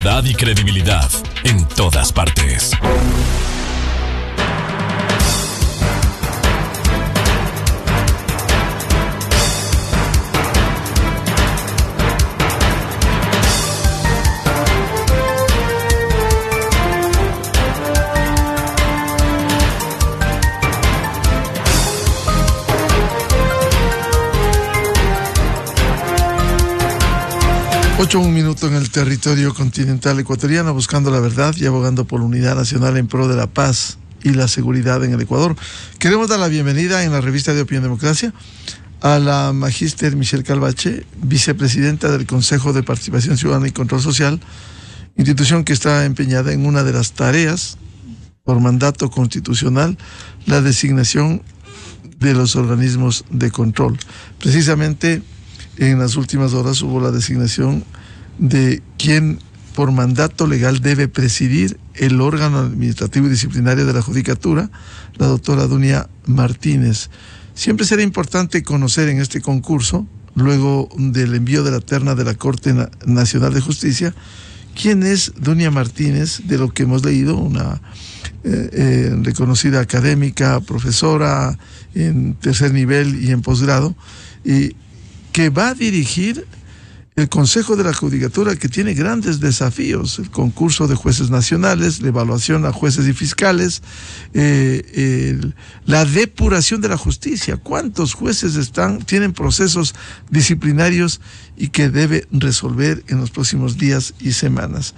Dad y credibilidad en todas partes. Ocho un minuto en el territorio continental ecuatoriano buscando la verdad y abogando por la unidad nacional en pro de la paz y la seguridad en el Ecuador. Queremos dar la bienvenida en la revista de Opinión Democracia a la magíster Michelle Calvache, vicepresidenta del Consejo de Participación Ciudadana y Control Social, institución que está empeñada en una de las tareas por mandato constitucional, la designación de los organismos de control. Precisamente en las últimas horas hubo la designación de quien por mandato legal debe presidir el órgano administrativo y disciplinario de la Judicatura, la doctora Dunia Martínez. Siempre será importante conocer en este concurso, luego del envío de la terna de la Corte Nacional de Justicia, quién es Dunia Martínez, de lo que hemos leído, una eh, eh, reconocida académica, profesora en tercer nivel y en posgrado, y que va a dirigir el Consejo de la Judicatura, que tiene grandes desafíos, el concurso de jueces nacionales, la evaluación a jueces y fiscales, eh, la depuración de la justicia. ¿Cuántos jueces están, tienen procesos disciplinarios y que debe resolver en los próximos días y semanas?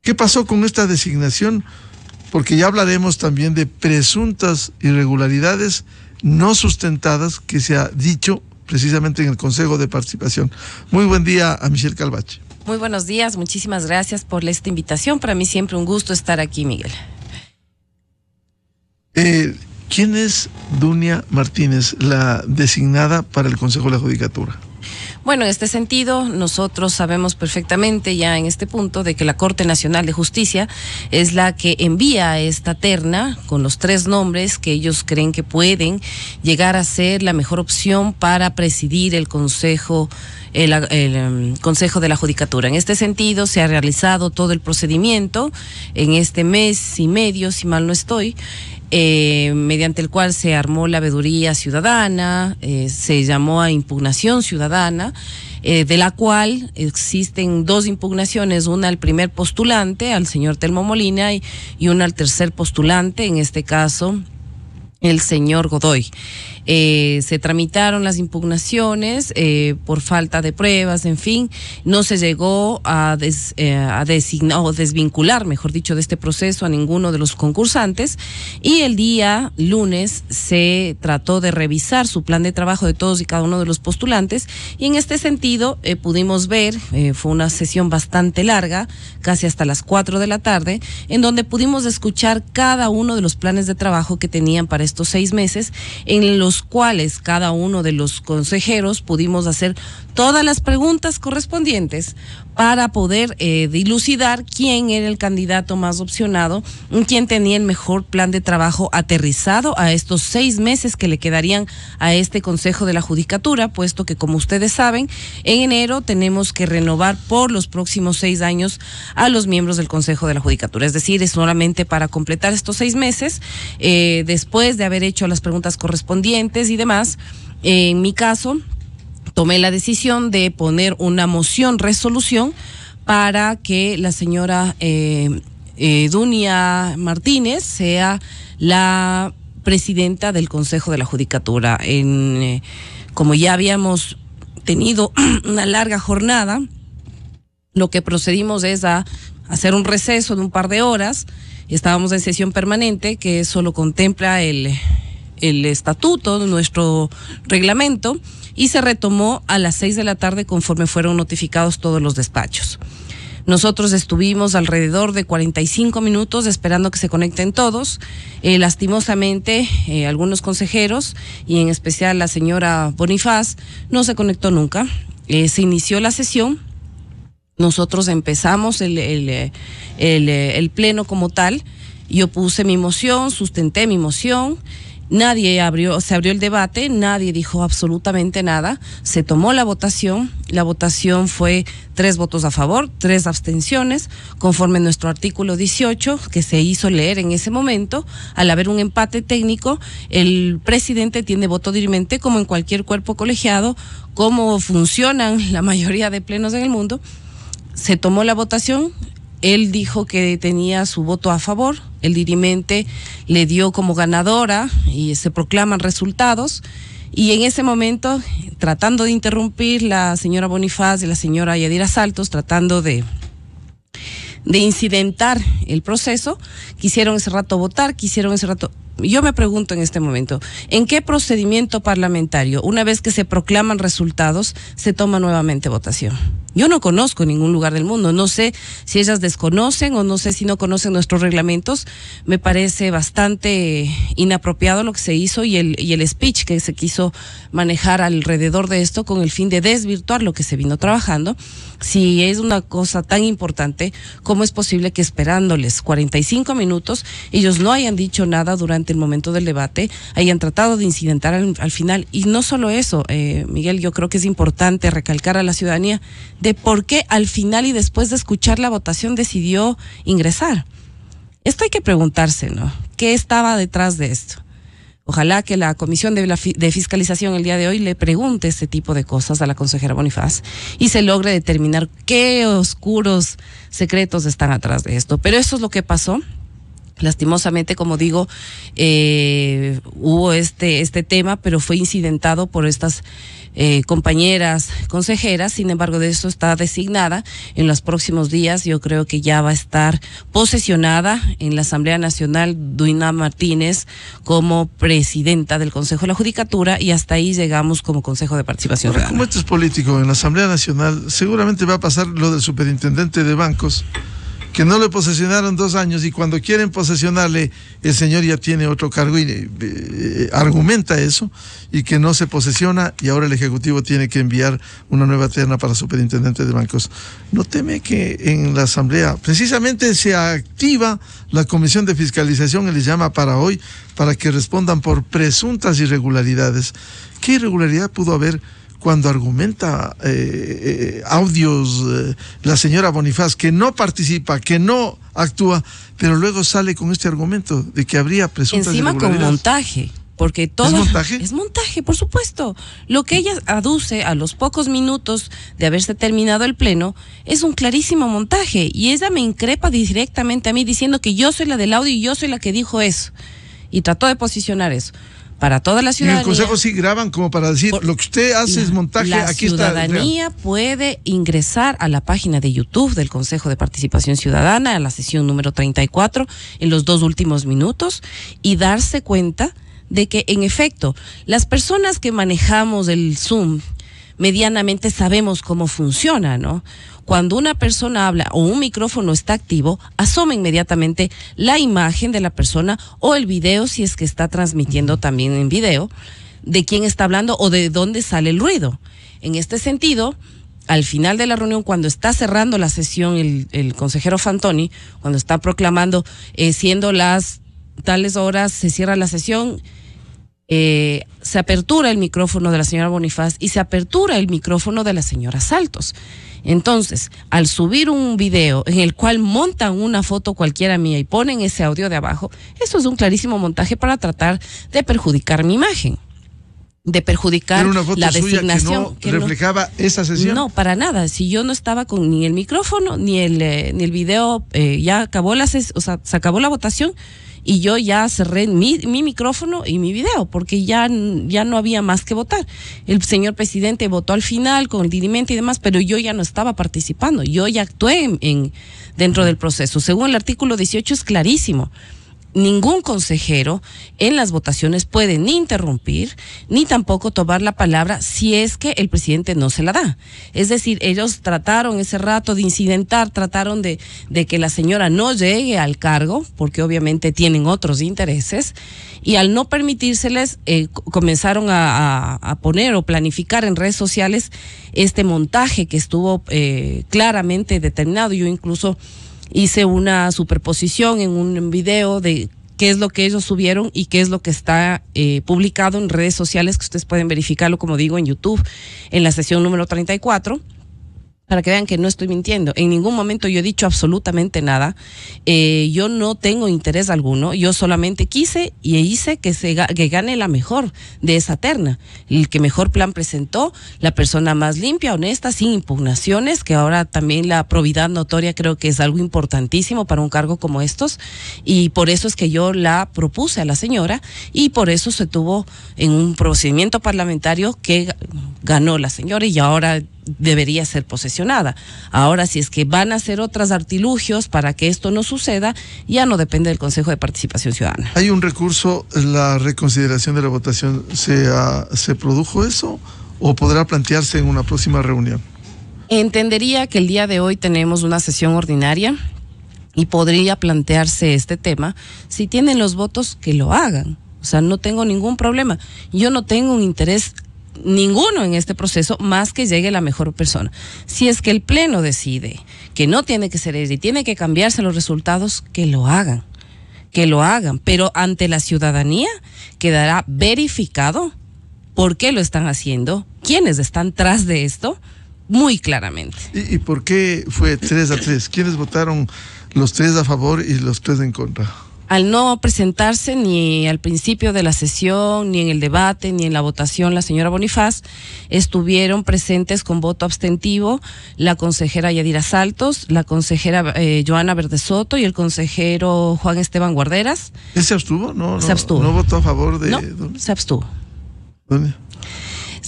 ¿Qué pasó con esta designación? Porque ya hablaremos también de presuntas irregularidades no sustentadas que se ha dicho precisamente en el Consejo de Participación. Muy buen día a Michelle Calvache. Muy buenos días, muchísimas gracias por esta invitación. Para mí siempre un gusto estar aquí, Miguel. Eh, ¿Quién es Dunia Martínez, la designada para el Consejo de la Judicatura? Bueno, en este sentido, nosotros sabemos perfectamente ya en este punto de que la Corte Nacional de Justicia es la que envía esta terna con los tres nombres que ellos creen que pueden llegar a ser la mejor opción para presidir el Consejo el, em, Consejo de la Judicatura. En este sentido, se ha realizado todo el procedimiento en este mes y medio, si mal no estoy, eh, mediante el cual se armó la veeduría ciudadana, eh, se llamó a impugnación ciudadana. Eh, de la cual existen dos impugnaciones, una al primer postulante, al señor Telmo Molina, y, y una al tercer postulante, en este caso el señor Godoy. Eh, se tramitaron las impugnaciones eh, por falta de pruebas, en fin, no se llegó a, eh, a designar o desvincular, mejor dicho, de este proceso a ninguno de los concursantes. Y el día lunes se trató de revisar su plan de trabajo de todos y cada uno de los postulantes. Y en este sentido pudimos ver, fue una sesión bastante larga, casi hasta las 4 de la tarde, en donde pudimos escuchar cada uno de los planes de trabajo que tenían para estos seis meses, en los cuales cada uno de los consejeros pudimos hacer todas las preguntas correspondientes para poder eh, dilucidar quién era el candidato más opcionado, quién tenía el mejor plan de trabajo aterrizado a estos seis meses que le quedarían a este Consejo de la Judicatura, puesto que como ustedes saben, en enero tenemos que renovar por los próximos seis años a los miembros del Consejo de la Judicatura. Es decir, es solamente para completar estos seis meses, eh, después de haber hecho las preguntas correspondientes y demás. en mi caso, tomé la decisión de poner una moción resolución para que la señora eh, eh, Dunia Martínez sea la presidenta del Consejo de la Judicatura. En, eh, como ya habíamos tenido una larga jornada, lo que procedimos es a hacer un receso de un par de horas. Estábamos en sesión permanente, que solo contempla el, el estatuto nuestro reglamento y se retomó a las seis de la tarde conforme fueron notificados todos los despachos. Nosotros estuvimos alrededor de 45 minutos esperando que se conecten todos. Eh, lastimosamente, eh, algunos consejeros y en especial la señora Bonifaz no se conectó nunca. Eh, se inició la sesión. Nosotros empezamos el, el pleno como tal. Yo puse mi moción, sustenté mi moción Nadie abrió, se abrió el debate, nadie dijo absolutamente nada. Se tomó la votación. La votación fue tres votos a favor, tres abstenciones, conforme nuestro artículo 18, que se hizo leer en ese momento. Al haber un empate técnico, el presidente tiene voto dirimente, como en cualquier cuerpo colegiado, como funcionan la mayoría de plenos en el mundo. Se tomó la votación, él dijo que tenía su voto a favor, el dirimente le dio como ganadora y se proclaman resultados. Y en ese momento, tratando de interrumpir la señora Bonifaz y la señora Yadira Saltos, tratando de, de incidentar el proceso, quisieron ese rato votar, quisieron ese rato yo me pregunto en este momento, ¿en qué procedimiento parlamentario, una vez que se proclaman resultados, se toma nuevamente votación? Yo no conozco ningún lugar del mundo, no sé si ellas desconocen o no sé si no conocen nuestros reglamentos. Me parece bastante inapropiado lo que se hizo y el, y el speech que se quiso manejar alrededor de esto con el fin de desvirtuar lo que se vino trabajando. Si es una cosa tan importante, ¿cómo es posible que esperándoles 45 minutos ellos no hayan dicho nada durante el momento del debate, hayan tratado de incidentar al, final? Y no solo eso, eh, Miguel, yo creo que es importante recalcar a la ciudadanía de por qué al final y después de escuchar la votación decidió ingresar. Esto hay que preguntarse, ¿no? ¿Qué estaba detrás de esto? Ojalá que la Comisión de, de, Fiscalización el día de hoy le pregunte este tipo de cosas a la consejera Bonifaz y se logre determinar qué oscuros secretos están atrás de esto. Pero eso es lo que pasó. Lastimosamente, como digo, eh, hubo este, este tema, pero fue incidentado por estas eh, compañeras consejeras. Sin embargo, de eso está designada. En los próximos días, yo creo que ya va a estar posesionada en la Asamblea Nacional Duina Martínez como presidenta del Consejo de la Judicatura y hasta ahí llegamos como Consejo de Participación Ahora, Como esto es político, en la Asamblea Nacional seguramente va a pasar lo del superintendente de bancos que no le posesionaron dos años y cuando quieren posesionarle, el señor ya tiene otro cargo y eh, argumenta eso y que no se posesiona y ahora el Ejecutivo tiene que enviar una nueva terna para superintendente de bancos. ¿No teme que en la Asamblea precisamente se activa la Comisión de Fiscalización y les llama para hoy para que respondan por presuntas irregularidades? ¿Qué irregularidad pudo haber? Cuando argumenta eh, eh, audios eh, la señora Bonifaz que no participa, que no actúa, pero luego sale con este argumento de que habría presuntas Encima con montaje. Porque todo ¿Es montaje? Es montaje, por supuesto. Lo que ella aduce a los pocos minutos de haberse terminado el pleno es un clarísimo montaje. Y ella me increpa directamente a mí diciendo que yo soy la del audio y yo soy la que dijo eso. Y trató de posicionar eso para toda la ciudadanía. En el Consejo sí graban como para decir, lo que usted hace es montaje, la ciudadanía puede ingresar a la página de YouTube del Consejo de Participación Ciudadana, a la sesión número 34, en los dos últimos minutos, y darse cuenta de que, en efecto, las personas que manejamos el Zoom medianamente sabemos cómo funciona, ¿no? Cuando una persona habla o un micrófono está activo, asoma inmediatamente la imagen de la persona o el video si es que está transmitiendo también en video de quién está hablando o de dónde sale el ruido. En este sentido, al final de la reunión, cuando está cerrando la sesión el, consejero Fantoni, cuando está proclamando, eh, siendo las tales horas, se cierra la sesión, eh, se apertura el micrófono de la señora Bonifaz y se apertura el micrófono de la señora Saltos. Entonces, al subir un video en el cual montan una foto cualquiera mía y ponen ese audio de abajo, eso es un clarísimo montaje para tratar de perjudicar mi imagen de perjudicar la designación que, no reflejaba esa sesión. No, para nada. Si yo no estaba con ni el micrófono ni el eh, ni el video, eh, ya acabó la o sea, se acabó la votación y yo ya cerré mi, mi micrófono y mi video porque ya, ya no había más que votar. El señor presidente votó al final con el dirimente y demás, pero yo ya no estaba participando. Yo ya actué en dentro del proceso. Según el artículo 18 es clarísimo ningún consejero en las votaciones puede ni interrumpir ni tampoco tomar la palabra si es que el presidente no se la da. Es decir, ellos trataron ese rato de incidentar, trataron de, de que la señora no llegue al cargo, porque obviamente tienen otros intereses, y al no permitírseles, eh, comenzaron a, poner o planificar en redes sociales este montaje que estuvo eh, claramente determinado. Yo incluso hice una superposición en un video de qué es lo que ellos subieron y qué es lo que está eh, publicado en redes sociales, que ustedes pueden verificarlo, como digo, en YouTube, en la sesión número 34 para que vean que no estoy mintiendo. En ningún momento yo he dicho absolutamente nada. Eh, yo no tengo interés alguno. Yo solamente quise y hice que, se, que gane la mejor de esa terna. El que mejor plan presentó, la persona más limpia, honesta, sin impugnaciones, que ahora también la probidad notoria creo que es algo importantísimo para un cargo como estos. Y por eso es que yo la propuse a la señora y por eso se tuvo en un procedimiento parlamentario que ganó la señora y ahora debería ser posesionada. Ahora, si es que van a hacer otros artilugios para que esto no suceda, ya no depende del Consejo de Participación Ciudadana. ¿Hay un recurso, la reconsideración de la votación, se, se produjo eso o podrá plantearse en una próxima reunión? Entendería que el día de hoy tenemos una sesión ordinaria y podría plantearse este tema. Si tienen los votos, que lo hagan. O sea, no tengo ningún problema. Yo no tengo un interés ninguno en este proceso más que llegue la mejor persona. Si es que el Pleno decide que no tiene que ser él y tiene que cambiarse los resultados, que lo hagan, que lo hagan, pero ante la ciudadanía quedará verificado por qué lo están haciendo, quiénes están tras de esto, muy claramente. ¿Y, por qué fue 3 a 3? ¿Quiénes votaron los tres a favor y los tres en contra? Al no presentarse ni al principio de la sesión, ni en el debate, ni en la votación, la señora Bonifaz, estuvieron presentes con voto abstentivo la consejera Yadira Saltos, la consejera eh, Joana Verdesoto y el consejero Juan Esteban Guarderas. ¿Él se abstuvo? No, no, se abstuvo. ¿No votó a favor de...? No, se abstuvo. ¿Dónde?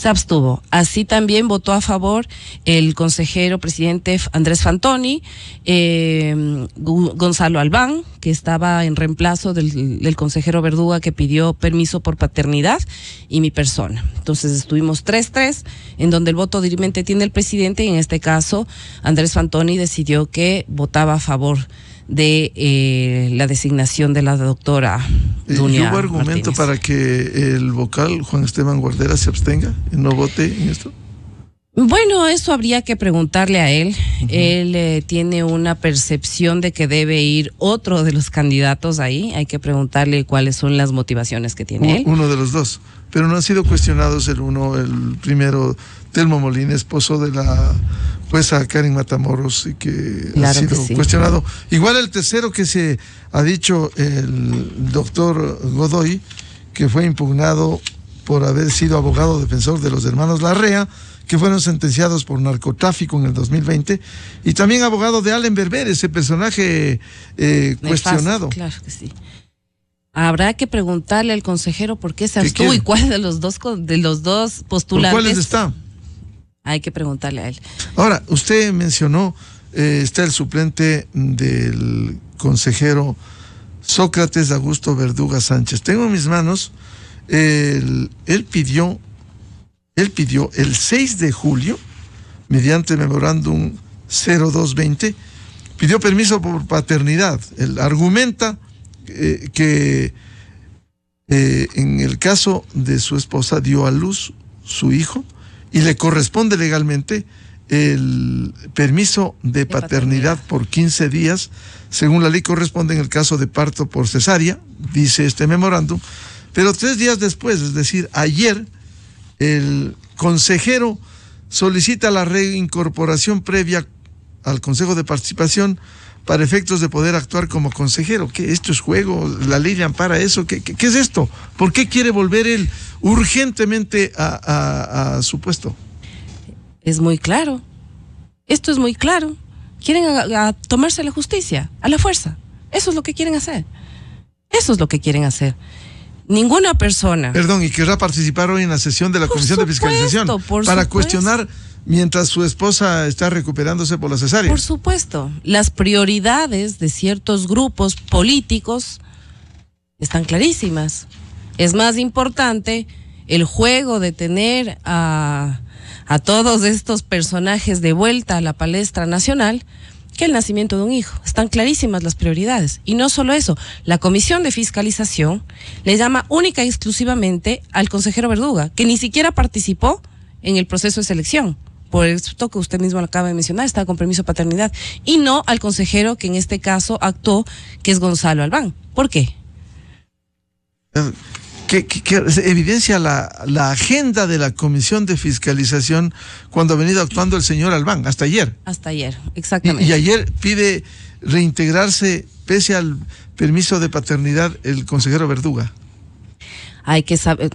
Se abstuvo. Así también votó a favor el consejero presidente Andrés Fantoni, eh, Gonzalo Albán, que estaba en reemplazo del, consejero Verduga que pidió permiso por paternidad, y mi persona. Entonces estuvimos 3-3, en donde el voto dirimente tiene el presidente, y en este caso Andrés Fantoni decidió que votaba a favor de eh, la designación de la doctora Dunia ¿Hubo argumento para que el vocal Juan Esteban Guardera se abstenga y no vote en esto? Bueno, eso habría que preguntarle a él. Él eh, tiene una percepción de que debe ir otro de los candidatos ahí. Hay que preguntarle cuáles son las motivaciones que tiene él. Uno de los dos. Pero no han sido cuestionados el uno, el primero, Telmo Molina, esposo de la jueza Karen Matamoros, y que ha sido cuestionado. Igual el tercero que se ha dicho el doctor Godoy, que fue impugnado por haber sido abogado defensor de los hermanos Larrea que fueron sentenciados por narcotráfico en el 2020, y también abogado de Allen Berber, ese personaje eh, cuestionado. Claro que sí. Habrá que preguntarle al consejero por qué se abstuvo y cuál de los dos de los dos postulantes. ¿Cuáles está? Hay que preguntarle a él. Ahora, usted mencionó, eh, está el suplente del consejero Sócrates Augusto Verduga Sánchez. Tengo en mis manos, él pidió él pidió el 6 de julio, mediante memorándum 0220, pidió permiso por paternidad. Él argumenta eh, que eh, en el caso de su esposa dio a luz su hijo y le corresponde legalmente el permiso de, paternidad, por 15 días, según la ley corresponde en el caso de parto por cesárea, dice este memorándum, pero tres días después, es decir, ayer, el consejero solicita la reincorporación previa al Consejo de Participación para efectos de poder actuar como consejero. ¿Qué? ¿Esto es juego? ¿La ley le ampara eso? ¿Qué, qué, es esto? ¿Por qué quiere volver él urgentemente a, su puesto? Es muy claro. Esto es muy claro. Quieren tomarse la justicia a la fuerza. Eso es lo que quieren hacer. Eso es lo que quieren hacer ninguna persona. Perdón, y querrá participar hoy en la sesión de la Comisión de Fiscalización para cuestionar mientras su esposa está recuperándose por la cesárea. Por supuesto, las prioridades de ciertos grupos políticos están clarísimas. Es más importante el juego de tener a, todos estos personajes de vuelta a la palestra nacional que el nacimiento de un hijo. Están clarísimas las prioridades. Y no solo eso, la comisión de fiscalización le llama única y exclusivamente al consejero Verduga, que ni siquiera participó en el proceso de selección. Por esto que usted mismo acaba de mencionar, estaba con permiso de paternidad. Y no al consejero que en este caso actuó, que es Gonzalo Albán. ¿Por qué? que, evidencia la, agenda de la Comisión de Fiscalización cuando ha venido actuando el señor Albán, hasta ayer. Hasta ayer, exactamente. Y, ayer pide reintegrarse, pese al permiso de paternidad, el consejero Verduga. Hay que saber,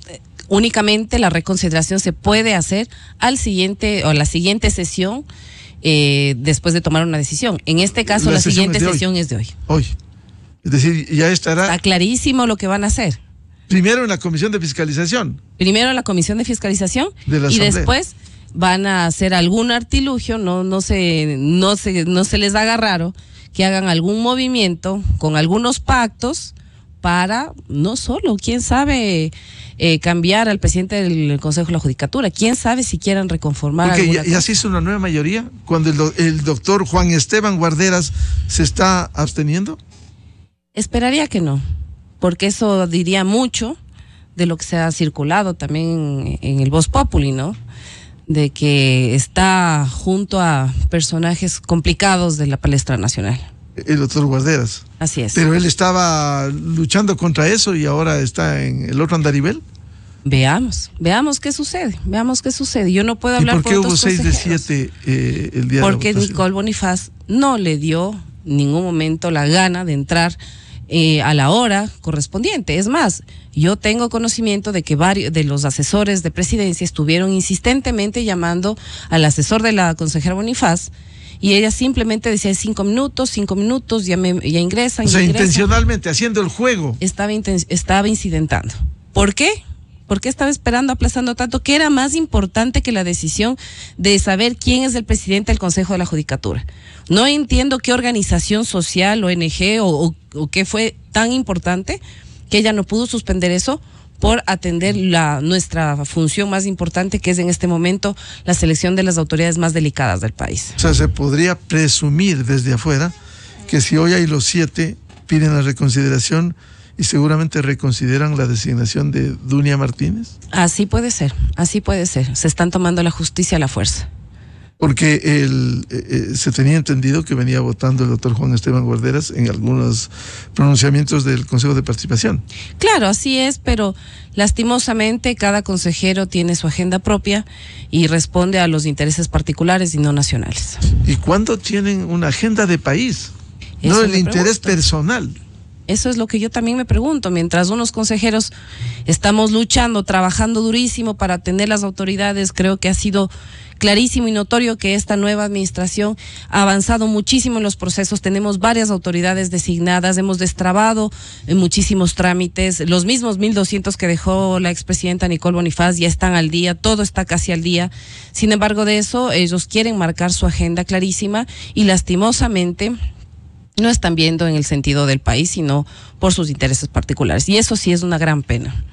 únicamente la reconsideración se puede hacer al siguiente o la siguiente sesión eh, después de tomar una decisión. En este caso, la, siguiente sesión es de hoy. Hoy. Es decir, ya estará. Está clarísimo lo que van a hacer. Primero en la comisión de fiscalización. Primero en la comisión de fiscalización y después van a hacer algún artilugio, no, no, se, no, se, no se les haga raro que hagan algún movimiento con algunos pactos para, no solo, quién sabe, eh, cambiar al presidente del Consejo de la Judicatura, quién sabe si quieran reconformar. Okay, y, así es una nueva mayoría cuando el, el doctor Juan Esteban Guarderas se está absteniendo. Esperaría que no porque eso diría mucho de lo que se ha circulado también en el Voz Populi, ¿no? De que está junto a personajes complicados de la palestra nacional. El doctor Guarderas. Así es. Pero él estaba luchando contra eso y ahora está en el otro andarivel. Veamos, veamos qué sucede, veamos qué sucede. Yo no puedo hablar ¿Y por qué hubo seis de siete eh, el día Porque de la Nicole Bonifaz no le dio ningún momento la gana de entrar eh, a la hora correspondiente. Es más, yo tengo conocimiento de que varios de los asesores de presidencia estuvieron insistentemente llamando al asesor de la consejera Bonifaz y ella simplemente decía cinco minutos, cinco minutos, ya, me, ya ingresan. O sea, intencionalmente haciendo el juego. Estaba, estaba incidentando. ¿Por qué? ¿Por qué estaba esperando, aplazando tanto? ¿Qué era más importante que la decisión de saber quién es el presidente del Consejo de la Judicatura? No entiendo qué organización social, ONG o, o, qué fue tan importante que ella no pudo suspender eso por atender la, nuestra función más importante, que es en este momento la selección de las autoridades más delicadas del país. O sea, se podría presumir desde afuera que si hoy hay los siete, piden la reconsideración, y seguramente reconsideran la designación de Dunia Martínez? Así puede ser, así puede ser. Se están tomando la justicia a la fuerza. Porque el, eh, eh, se tenía entendido que venía votando el doctor Juan Esteban Guarderas en algunos pronunciamientos del Consejo de Participación. Claro, así es, pero lastimosamente cada consejero tiene su agenda propia y responde a los intereses particulares y no nacionales. ¿Y cuándo tienen una agenda de país? no el interés personal. Eso es lo que yo también me pregunto. Mientras unos consejeros estamos luchando, trabajando durísimo para atender las autoridades, creo que ha sido clarísimo y notorio que esta nueva administración ha avanzado muchísimo en los procesos. Tenemos varias autoridades designadas, hemos destrabado en muchísimos trámites. Los mismos 1.200 que dejó la expresidenta Nicole Bonifaz ya están al día, todo está casi al día. Sin embargo, de eso ellos quieren marcar su agenda clarísima y lastimosamente no están viendo en el sentido del país, sino por sus intereses particulares. Y eso sí es una gran pena.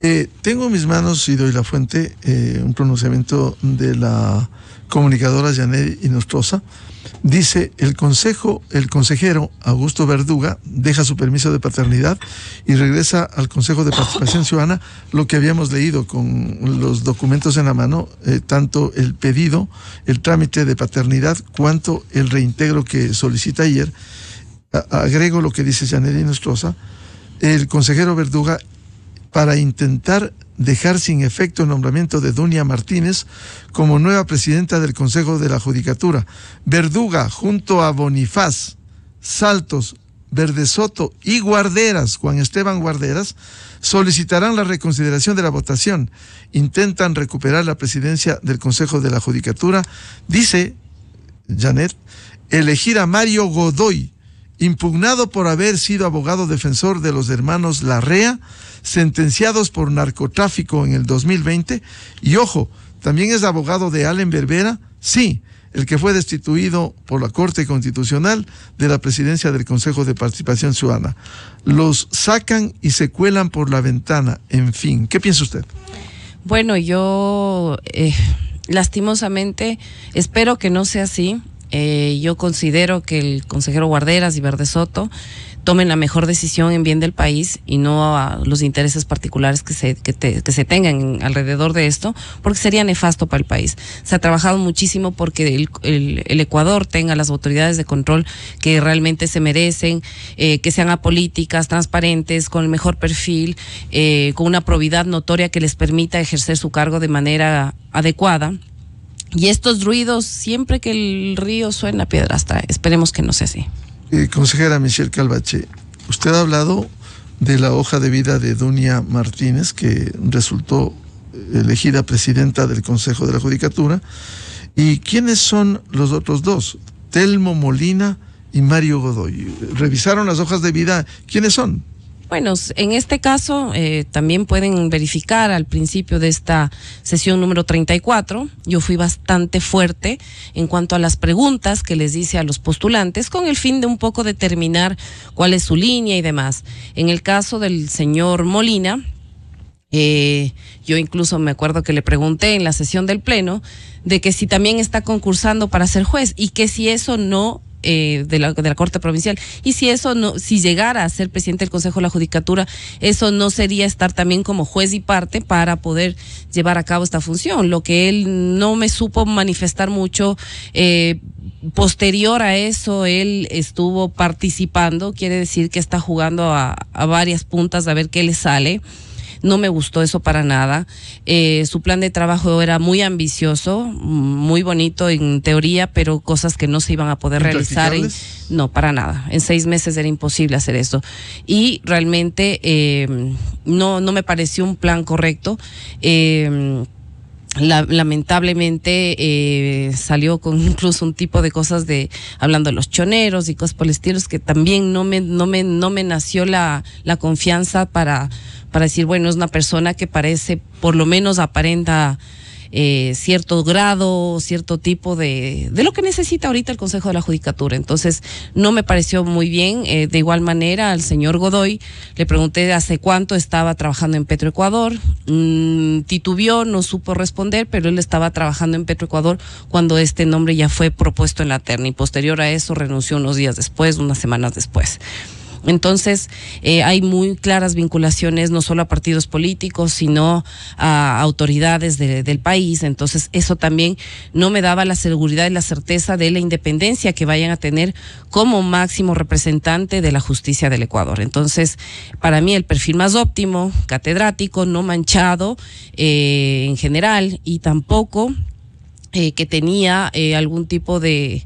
Eh, tengo en mis manos, y doy la fuente, eh, un pronunciamiento de la comunicadora Janet Inostrosa. Dice, el consejo, el consejero Augusto Verduga deja su permiso de paternidad y regresa al Consejo de Participación Ciudadana, lo que habíamos leído con los documentos en la mano, eh, tanto el pedido, el trámite de paternidad, cuanto el reintegro que solicita ayer. agrego lo que dice Janely Nostrosa, el consejero Verduga para intentar dejar sin efecto el nombramiento de Dunia Martínez como nueva presidenta del Consejo de la Judicatura. Verduga, junto a Bonifaz, Saltos, Verdesoto y Guarderas, Juan Esteban Guarderas, solicitarán la reconsideración de la votación. Intentan recuperar la presidencia del Consejo de la Judicatura. Dice Janet, elegir a Mario Godoy, impugnado por haber sido abogado defensor de los hermanos Larrea, sentenciados por narcotráfico en el 2020. Y ojo, también es abogado de Allen Berbera, sí, el que fue destituido por la Corte Constitucional de la presidencia del Consejo de Participación Ciudadana. Los sacan y se cuelan por la ventana, en fin. ¿Qué piensa usted? Bueno, yo eh, lastimosamente espero que no sea así Eh, yo considero que el consejero Guarderas y Verde Soto tomen la mejor decisión en bien del país y no a los intereses particulares que se, que, se tengan alrededor de esto, porque sería nefasto para el país. Se ha trabajado muchísimo porque el, el, Ecuador tenga las autoridades de control que realmente se merecen, eh, que sean apolíticas, transparentes, con el mejor perfil, eh, con una probidad notoria que les permita ejercer su cargo de manera adecuada. Y estos ruidos, siempre que el río suena, piedras trae. Esperemos que no sea así. Eh, consejera Michelle Calvache, usted ha hablado de la hoja de vida de Dunia Martínez, que resultó elegida presidenta del Consejo de la Judicatura. ¿Y quiénes son los otros dos? Telmo Molina y Mario Godoy. ¿Revisaron las hojas de vida? ¿Quiénes son? Bueno, en este caso eh, también pueden verificar al principio de esta sesión número 34, yo fui bastante fuerte en cuanto a las preguntas que les hice a los postulantes con el fin de un poco determinar cuál es su línea y demás. En el caso del señor Molina, eh, yo incluso me acuerdo que le pregunté en la sesión del Pleno de que si también está concursando para ser juez y que si eso no eh, de, la, de la Corte Provincial. Y si eso no, si llegara a ser presidente del Consejo de la Judicatura, eso no sería estar también como juez y parte para poder llevar a cabo esta función. Lo que él no me supo manifestar mucho. Eh, posterior a eso, él estuvo participando, quiere decir que está jugando a, a varias puntas a ver qué le sale. No me gustó eso para nada. Eh, su plan de trabajo era muy ambicioso, muy bonito en teoría, pero cosas que no se iban a poder realizar. no, para nada. En seis meses era imposible hacer eso. Y realmente eh, no, no me pareció un plan correcto. Eh, lamentablemente eh, salió con incluso un tipo de cosas de hablando de los choneros y cosas por el estilo que también no me no me no me nació la, la confianza para para decir, bueno, es una persona que parece, por lo menos aparenta eh, cierto grado, cierto tipo de, de lo que necesita ahorita el Consejo de la Judicatura. Entonces, no me pareció muy bien. Eh, de igual manera, al señor Godoy le pregunté hace cuánto estaba trabajando en Petroecuador. Mm, titubió, no supo responder, pero él estaba trabajando en Petroecuador cuando este nombre ya fue propuesto en la terna y posterior a eso renunció unos días después, unas semanas después. Entonces, eh, hay muy claras vinculaciones no solo a partidos políticos, sino a autoridades del país. Entonces, eso también no me daba la seguridad y la certeza de la independencia que vayan a tener como máximo representante de la justicia del Ecuador. Entonces, para mí el perfil más óptimo, catedrático, no manchado eh, en general y tampoco eh, que tenía algún tipo de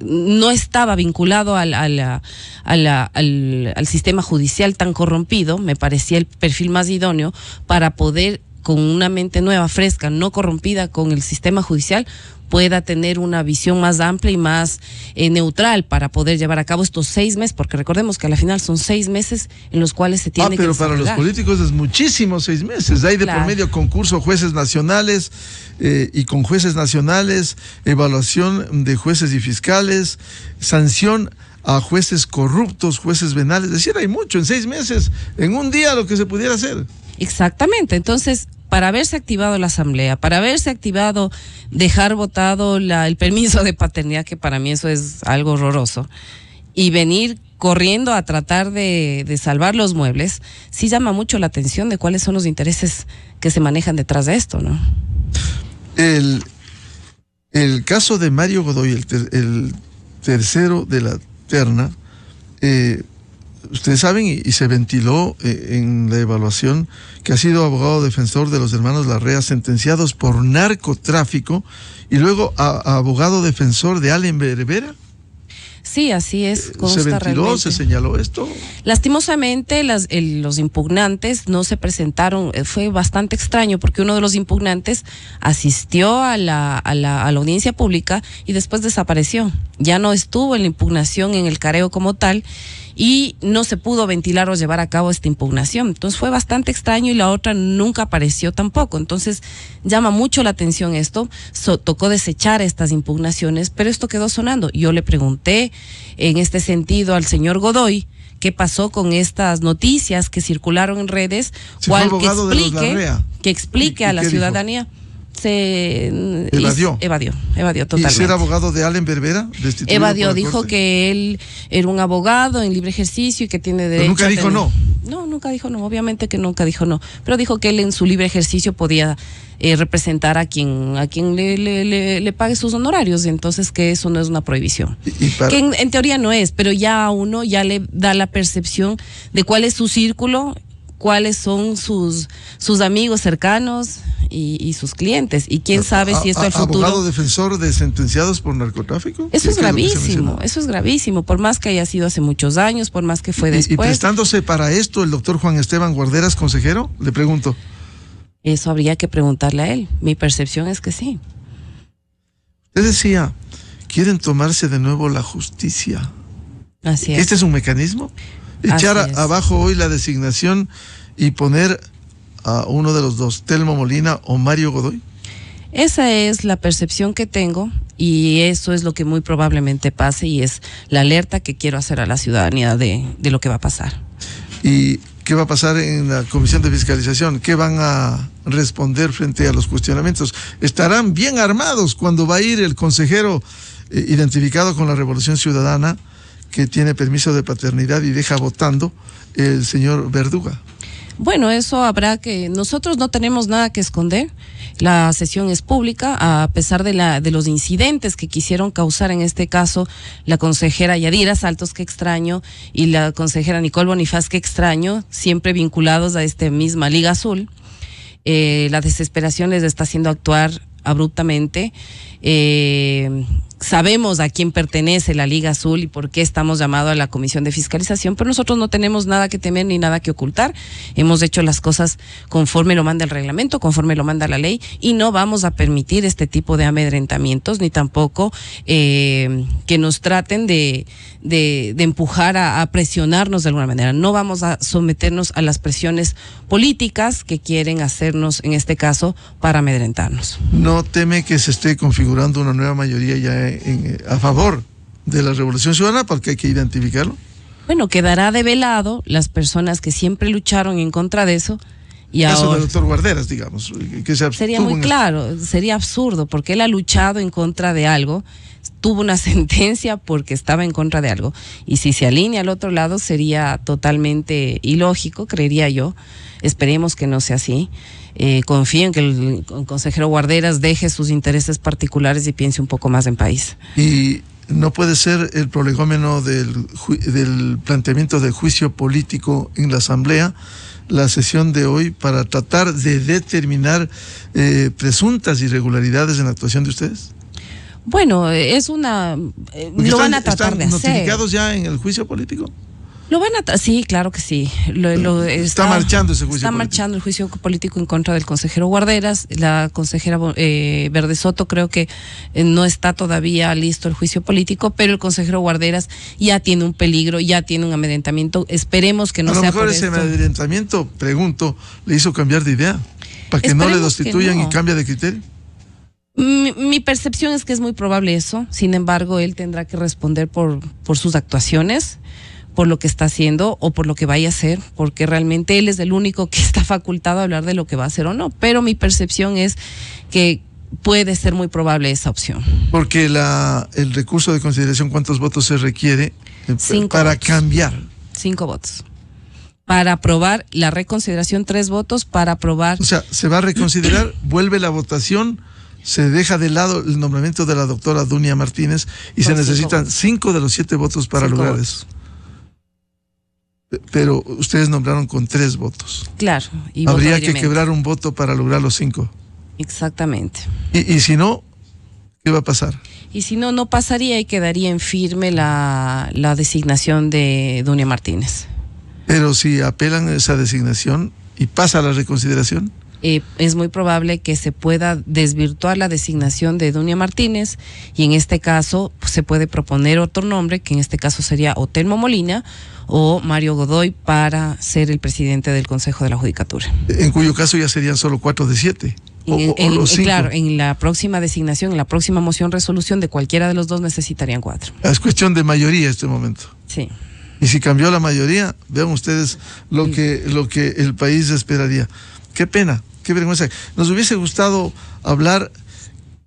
no estaba vinculado al, al, al, sistema judicial tan corrompido, me parecía el perfil más idóneo para poder con una mente nueva, fresca, no corrompida con el sistema judicial, pueda tener una visión más amplia y más eh, neutral para poder llevar a cabo estos seis meses, porque recordemos que a la final son seis meses en los cuales se tiene ah, pero para los políticos es muchísimo seis meses. Hay de por medio concurso jueces nacionales eh, y con jueces nacionales, evaluación de jueces y fiscales, sanción a jueces corruptos, jueces venales. Es decir, hay mucho en seis meses, en un día lo que se pudiera hacer. Exactamente. Entonces, para haberse activado la asamblea, para haberse activado, dejar votado el permiso de paternidad, que para mí eso es algo horroroso, y venir corriendo a tratar de, salvar los muebles, sí llama mucho la atención de cuáles son los intereses que se manejan detrás de esto, ¿no? El, el caso de Mario Godoy, el, el tercero de la terna, eh, ustedes saben, y, se ventiló eh, en la evaluación que ha sido abogado defensor de los hermanos Larrea sentenciados por narcotráfico y luego abogado defensor de Allen Berbera. Sí, así es. Eh, ¿Se ventiló? ¿Se señaló esto? Lastimosamente, las, los impugnantes no se presentaron. Eh, fue bastante extraño porque uno de los impugnantes asistió a la, a la, a la audiencia pública y después desapareció. Ya no estuvo en la impugnación en el careo como tal y no se pudo ventilar o llevar a cabo esta impugnación. Entonces fue bastante extraño y la otra nunca apareció tampoco. Entonces llama mucho la atención esto. tocó desechar estas impugnaciones, pero esto quedó sonando. Yo le pregunté en este sentido al señor Godoy qué pasó con estas noticias que circularon en redes, cual que explique, que explique a la ciudadanía. Se evadió. evadió, evadió totalmente. ¿Y ser abogado de Allen Berbera? Evadió, dijo que él era un abogado en libre ejercicio y que tiene derecho. nunca dijo no. No, nunca dijo no, obviamente que nunca dijo no, pero dijo que él en su libre ejercicio podía eh, representar a quien a quien le, le, le, pague sus honorarios, entonces que eso no es una prohibición. Que en, en, teoría no es, pero ya a uno ya le da la percepción de cuál es su círculo cuáles son sus, sus amigos cercanos y, sus clientes. Y quién sabe si esto al futuro. ¿Abogado defensor de sentenciados por narcotráfico? Eso es gravísimo, eso es gravísimo, por más que haya sido hace muchos años, por más que fue después. ¿Y, prestándose para esto el doctor Juan Esteban Guarderas, consejero? Le pregunto. Eso habría que preguntarle a él. Mi percepción es que sí. Usted decía, quieren tomarse de nuevo la justicia. Así es. ¿Este es un mecanismo? Echar abajo hoy la designación y poner a uno de los dos, Telmo Molina o Mario Godoy? Esa es la percepción que tengo y eso es lo que muy probablemente pase y es la alerta que quiero hacer a la ciudadanía de, de lo que va a pasar. ¿Y qué va a pasar en la Comisión de Fiscalización? ¿Qué van a responder frente a los cuestionamientos? ¿Estarán bien armados cuando va a ir el consejero eh, identificado con la Revolución Ciudadana? Que tiene permiso de paternidad y deja votando el señor Verduga. Bueno, eso habrá que. Nosotros no tenemos nada que esconder. La sesión es pública, a pesar de, la, de los incidentes que quisieron causar en este caso la consejera Yadira Saltos, que extraño, y la consejera Nicole Bonifaz, que extraño, siempre vinculados a esta misma Liga Azul. Eh, la desesperación les está haciendo actuar abruptamente. Eh, sabemos a quién pertenece la Liga Azul y por qué estamos llamados a la Comisión de Fiscalización, pero nosotros no tenemos nada que temer ni nada que ocultar. Hemos hecho las cosas conforme lo manda el reglamento, conforme lo manda la ley y no vamos a permitir este tipo de amedrentamientos ni tampoco eh, que nos traten de, de, empujar a, a, presionarnos de alguna manera. No vamos a someternos a las presiones políticas que quieren hacernos, en este caso, para amedrentarnos. ¿No teme que se esté configurando una nueva mayoría ya a favor de la Revolución Ciudadana porque hay que identificarlo? Bueno, quedará develado las personas que siempre lucharon en contra de eso. Y Eso del doctor Guarderas, digamos. Que sería muy claro, sería absurdo, porque él ha luchado en contra de algo, tuvo una sentencia porque estaba en contra de algo, y si se alinea al otro lado sería totalmente ilógico, creería yo. Esperemos que no sea así. Eh, confío en que el, consejero Guarderas deje sus intereses particulares y piense un poco más en país. Y no puede ser el prolegómeno del, planteamiento del juicio político en la Asamblea la sesión de hoy para tratar de determinar eh, presuntas irregularidades en la actuación de ustedes? Bueno, es una... Eh, lo van a tratar de hacer. ¿Notificados ya en el juicio político? Lo van a sí, claro que sí. Lo, está, marchando ese juicio. Está marchando el juicio político en contra del consejero Guarderas. La consejera eh, Verde Soto creo que eh, no está todavía listo el juicio político, pero el consejero Guarderas ya tiene un peligro, ya tiene un amedrentamiento. Esperemos que no a sea. A lo mejor ese amedrentamiento, pregunto, le hizo cambiar de idea para que no le destituyan y cambie de criterio. Mi, mi, percepción es que es muy probable eso. Sin embargo, él tendrá que responder por, por sus actuaciones por lo que está haciendo o por lo que vaya a hacer, porque realmente él es el único que está facultado a hablar de lo que va a hacer o no. Pero mi percepción es que puede ser muy probable esa opción. Porque la, el recurso de consideración, ¿cuántos votos se requiere eh, para cambiar? Cinco votos. Para aprobar la reconsideración, tres votos para aprobar. O sea, se va a reconsiderar, vuelve la votación se deja de lado el nombramiento de la doctora Dunia Martínez y se necesitan cinco, de los siete votos para lograr eso pero ustedes nombraron con tres votos. Claro. Y Habría que quebrar un voto para lograr los cinco. Exactamente. Y, si no, ¿qué va a pasar? Y si no, no pasaría y quedaría en firme la, la designación de Dunia Martínez. Pero si apelan a esa designación y pasa la reconsideración. Eh, es muy probable que se pueda desvirtuar la designación de Dunia Martínez y en este caso pues, se puede proponer otro nombre, que en este caso sería Otelmo Molina o Mario Godoy para ser el presidente del Consejo de la Judicatura. En cuyo caso ya serían solo cuatro de siete. claro, en la próxima designación, en la próxima moción resolución de cualquiera de los dos necesitarían cuatro. Es cuestión de mayoría este momento. Sí. Y si cambió la mayoría, vean ustedes lo que, lo que el país esperaría. Qué pena qué vergüenza. Nos hubiese gustado hablar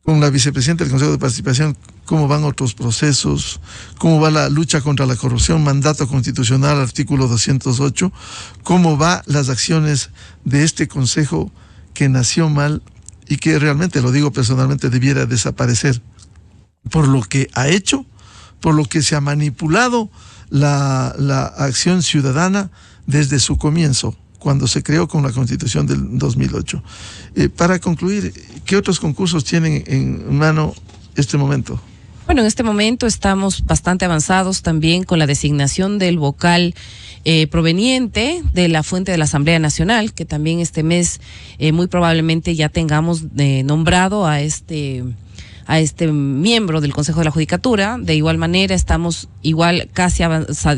con la vicepresidenta del Consejo de Participación cómo van otros procesos, cómo va la lucha contra la corrupción, mandato constitucional, artículo 208, cómo va las acciones de este Consejo que nació mal y que realmente, lo digo personalmente, debiera desaparecer por lo que ha hecho, por lo que se ha manipulado la, la acción ciudadana desde su comienzo cuando se creó con la constitución del 2008. Eh, para concluir, ¿qué otros concursos tienen en mano este momento? Bueno, en este momento estamos bastante avanzados también con la designación del vocal eh, proveniente de la fuente de la Asamblea Nacional, que también este mes eh, muy probablemente ya tengamos eh, nombrado a este a este miembro del Consejo de la Judicatura. De igual manera, estamos igual casi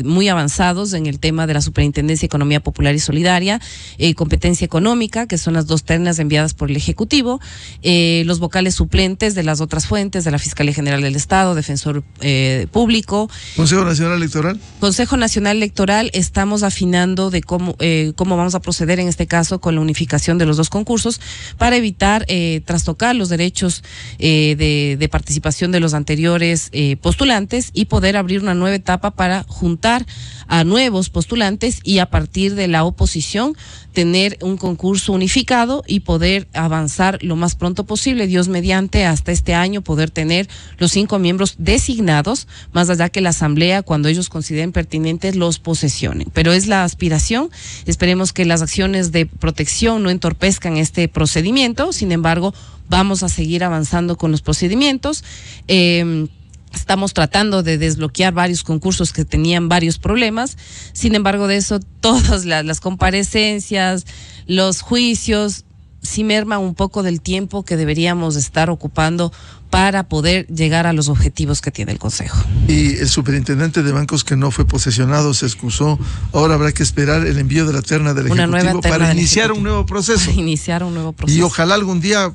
muy avanzados en el tema de la Superintendencia de Economía Popular y Solidaria, eh, competencia económica, que son las dos ternas enviadas por el Ejecutivo, eh, los vocales suplentes de las otras fuentes, de la Fiscalía General del Estado, Defensor eh, Público. Consejo Nacional Electoral. Consejo Nacional Electoral, estamos afinando de cómo, cómo vamos a proceder en este caso con la unificación de los dos concursos para evitar trastocar los derechos de de, participación de los anteriores eh, postulantes y poder abrir una nueva etapa para juntar a nuevos postulantes y a partir de la oposición tener un concurso unificado y poder avanzar lo más pronto posible, Dios mediante, hasta este año poder tener los cinco miembros designados, más allá que la Asamblea, cuando ellos consideren pertinentes, los posesionen. Pero es la aspiración, esperemos que las acciones de protección no entorpezcan este procedimiento, sin embargo, vamos a seguir avanzando con los procedimientos. Eh, Estamos tratando de desbloquear varios concursos que tenían varios problemas. Sin embargo, de eso, todas las, comparecencias, los juicios, sí merman un poco del tiempo que deberíamos estar ocupando para poder llegar a los objetivos que tiene el Consejo. Y el superintendente de bancos que no fue posesionado se excusó. Ahora habrá que esperar el envío de la terna del Ejecutivo para iniciar un nuevo proceso. Para iniciar un nuevo proceso. Y ojalá algún día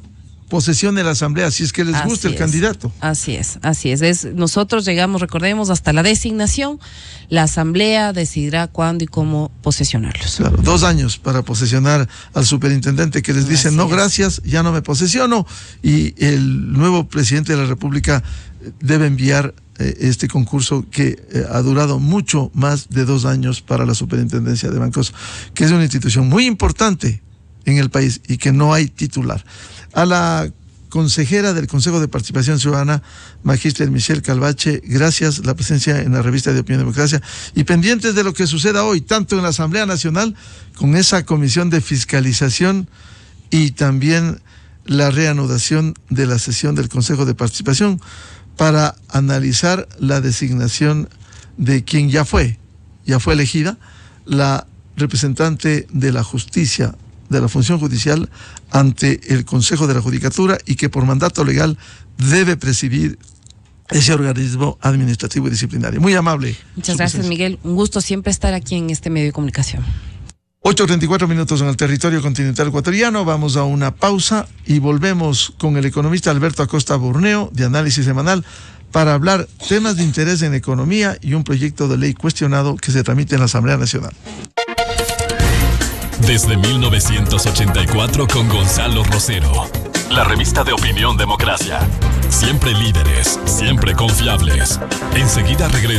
posesión de la asamblea, si es que les gusta el candidato. Así es, así es. es. Nosotros llegamos, recordemos, hasta la designación, la asamblea decidirá cuándo y cómo posesionarlos. dos años para posesionar al superintendente que les dice, no, gracias, ya no me posesiono, y el nuevo presidente de la República debe enviar eh, este concurso que eh, ha durado mucho más de dos años para la superintendencia de bancos, que es una institución muy importante en el país y que no hay titular a la consejera del Consejo de Participación Ciudadana, Magíster Michelle Calvache, gracias la presencia en la revista de Opinión Democracia. Y pendientes de lo que suceda hoy, tanto en la Asamblea Nacional con esa comisión de fiscalización y también la reanudación de la sesión del Consejo de Participación para analizar la designación de quien ya fue, ya fue elegida, la representante de la justicia de la función judicial ante el Consejo de la Judicatura y que por mandato legal debe presidir ese organismo administrativo y disciplinario. Muy amable. Muchas gracias, Miguel. Un gusto siempre estar aquí en este medio de comunicación. 8.34 minutos en el territorio continental ecuatoriano. Vamos a una pausa y volvemos con el economista Alberto Acosta Borneo de Análisis Semanal para hablar temas de interés en economía y un proyecto de ley cuestionado que se tramite en la Asamblea Nacional. Desde 1984 con Gonzalo Rosero. La revista de opinión Democracia. Siempre líderes, siempre confiables. Enseguida regresa.